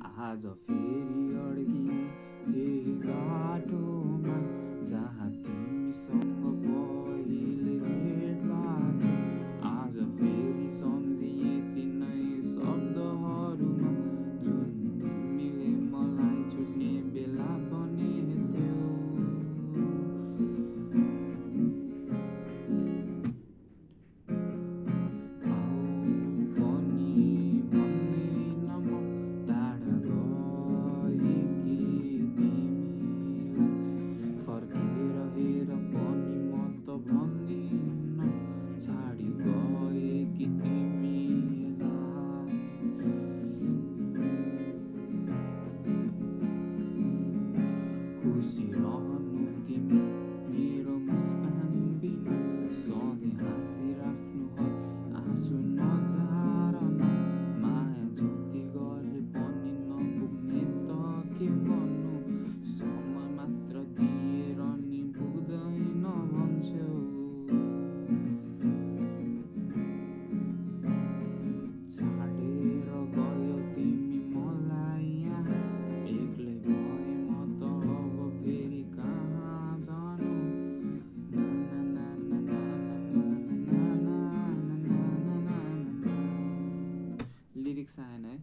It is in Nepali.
आज फेरि अड्की 故事咯。रिक्शा है